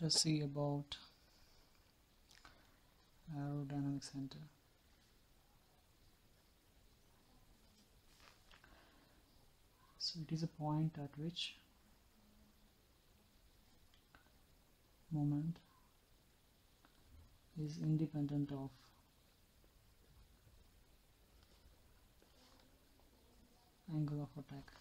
let us see about aerodynamic center. So it is a point at which moment is independent of angle of attack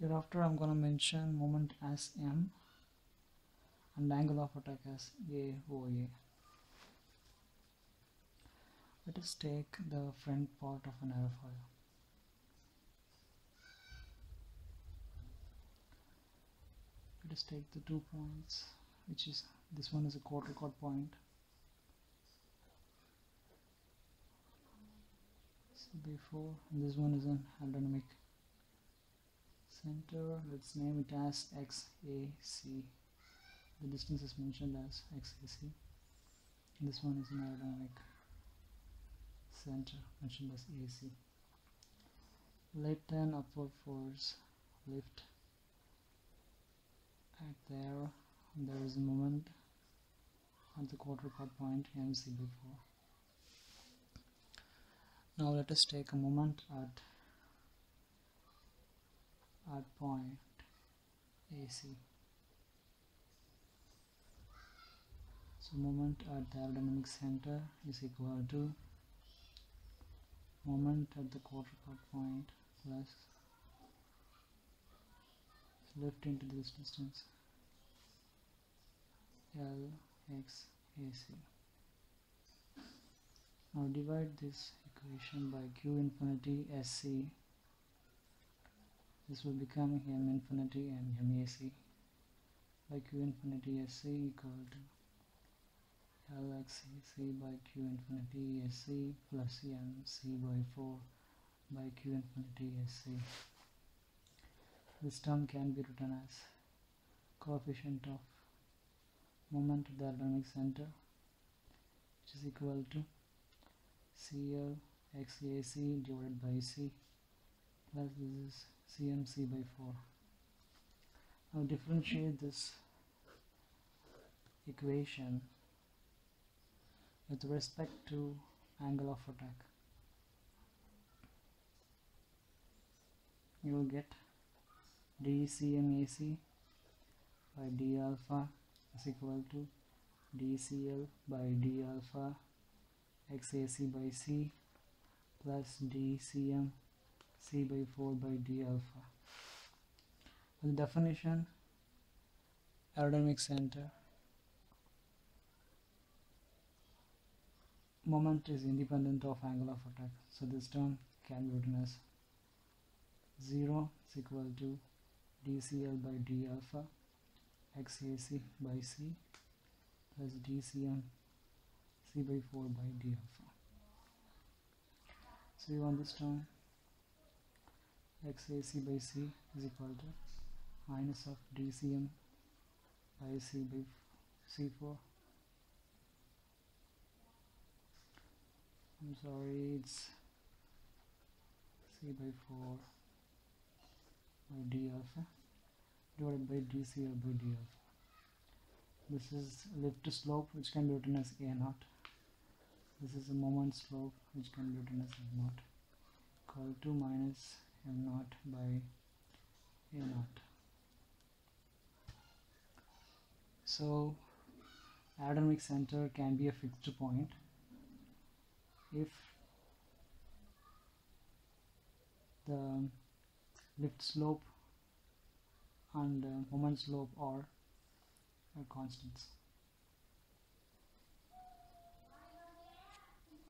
hereafter I'm going to mention moment as m and angle of attack as AOA let us take the front part of an aerofoil let us take the two points which is this one is a quarter chord point. Before this one is an aerodynamic center let's name it as XAC the distance is mentioned as XAC this one is an aerodynamic center mentioned as AC let an upward force. Lift. At there there is a moment at the quarter chord point MC before now let us take a moment at at point. AC so moment at the aerodynamic center is equal to moment at the quarter point plus lift into this distance. L x AC now divide this equation by q infinity SC this will become m infinity and m AC by q infinity SC equal to LXC by q infinity SC plus MC by 4 by q infinity SC. This term can be written as coefficient of moment of the aerodynamic center which is equal to CL XAC divided by C plus this is CMC by 4. Now differentiate this equation with respect to angle of attack you will get dCMAC by d alpha is equal to dCl by d alpha xac by c plus dCm c by 4 by d alpha. The definition aerodynamic center. Moment is independent of angle of attack. So this term can be written as 0 is equal to dCl by d alpha xac by c plus dCm c by 4 by d alpha. So you want this term xac by c is equal to minus of dCm by c by c4 I'm sorry it's c by 4 by d alpha divided by dCl by d alpha. This is lift slope which can be written as a naught. This is a moment slope which can be written as m naught equal to minus m naught by a naught so aerodynamic center can be a fixed point if the lift slope and uh, moment slope are, are constants